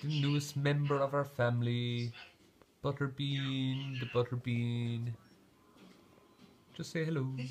The newest member of our family. Butterbean, the Butterbean. Just say hello.